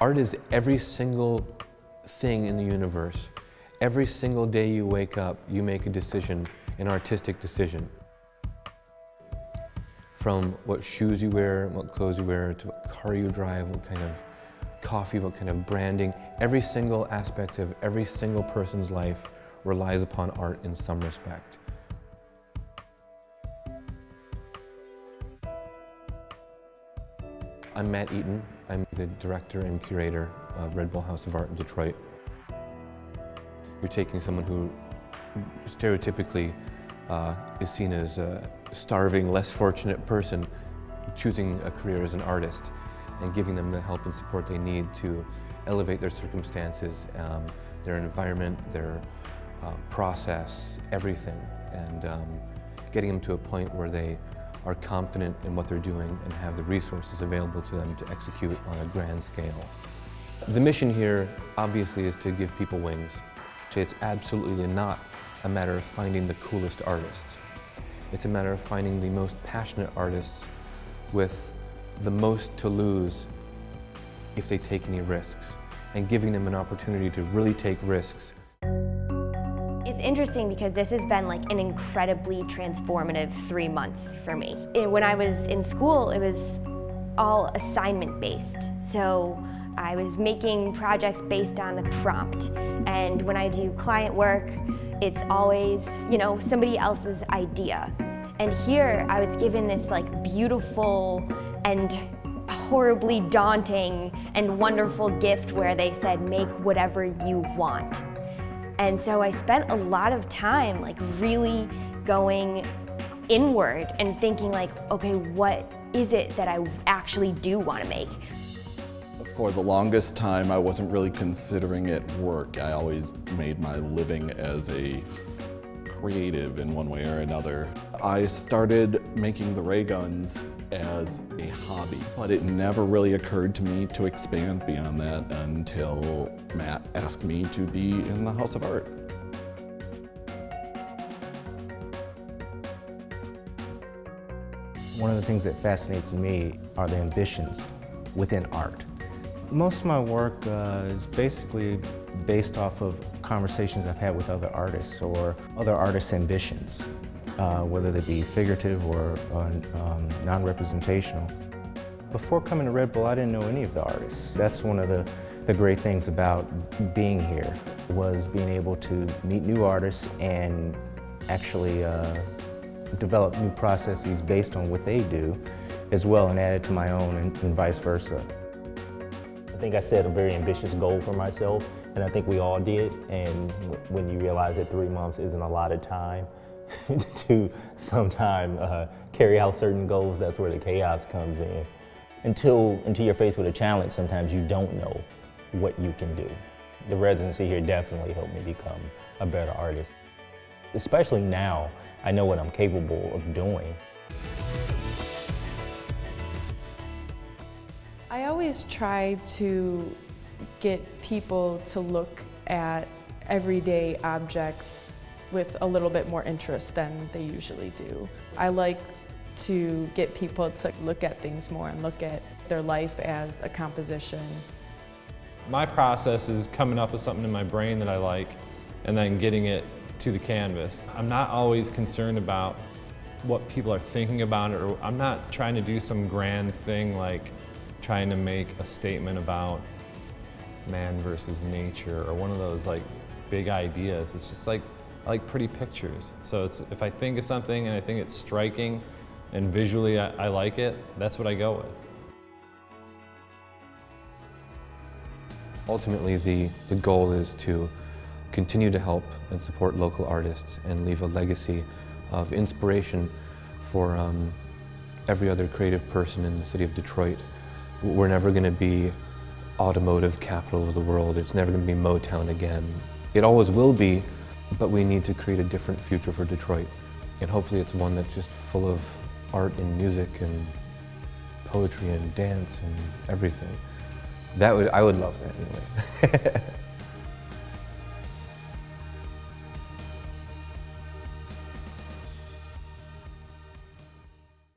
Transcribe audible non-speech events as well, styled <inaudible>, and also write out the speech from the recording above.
Art is every single thing in the universe. Every single day you wake up, you make a decision, an artistic decision. From what shoes you wear, what clothes you wear, to what car you drive, what kind of coffee, what kind of branding. Every single aspect of every single person's life relies upon art in some respect. I'm Matt Eaton. I'm the director and curator of Red Bull House of Art in Detroit. You're taking someone who stereotypically uh, is seen as a starving, less fortunate person, choosing a career as an artist and giving them the help and support they need to elevate their circumstances, um, their environment, their uh, process, everything, and um, getting them to a point where they are confident in what they're doing and have the resources available to them to execute on a grand scale. The mission here obviously is to give people wings. It's absolutely not a matter of finding the coolest artists. It's a matter of finding the most passionate artists with the most to lose if they take any risks and giving them an opportunity to really take risks it's interesting because this has been like an incredibly transformative three months for me. When I was in school, it was all assignment based. So I was making projects based on a prompt. And when I do client work, it's always, you know, somebody else's idea. And here I was given this like beautiful and horribly daunting and wonderful gift where they said, make whatever you want. And so I spent a lot of time like really going inward and thinking like, okay, what is it that I actually do want to make? For the longest time, I wasn't really considering it work. I always made my living as a creative in one way or another. I started making the ray guns as a hobby, but it never really occurred to me to expand beyond that until Matt asked me to be in the House of Art. One of the things that fascinates me are the ambitions within art. Most of my work uh, is basically based off of conversations I've had with other artists or other artists' ambitions uh, whether they be figurative or um, non-representational. Before coming to Red Bull, I didn't know any of the artists. That's one of the, the great things about being here, was being able to meet new artists and actually uh, develop new processes based on what they do as well and add it to my own and, and vice versa. I think I set a very ambitious goal for myself and I think we all did and when you realize that three months isn't a lot of time, <laughs> to sometime uh, carry out certain goals, that's where the chaos comes in. Until, until you're faced with a challenge, sometimes you don't know what you can do. The residency here definitely helped me become a better artist. Especially now, I know what I'm capable of doing. I always try to get people to look at everyday objects with a little bit more interest than they usually do. I like to get people to look at things more and look at their life as a composition. My process is coming up with something in my brain that I like and then getting it to the canvas. I'm not always concerned about what people are thinking about it or I'm not trying to do some grand thing like trying to make a statement about man versus nature or one of those like big ideas. It's just like I like pretty pictures. So if I think of something and I think it's striking and visually I, I like it, that's what I go with. Ultimately, the, the goal is to continue to help and support local artists and leave a legacy of inspiration for um, every other creative person in the city of Detroit. We're never going to be automotive capital of the world. It's never going to be Motown again. It always will be but we need to create a different future for Detroit. And hopefully it's one that's just full of art and music and poetry and dance and everything. That would, I would love that anyway. <laughs>